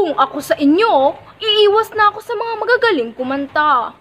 Kung ako sa inyo, iiwas na ako sa mga magagaling kumanta.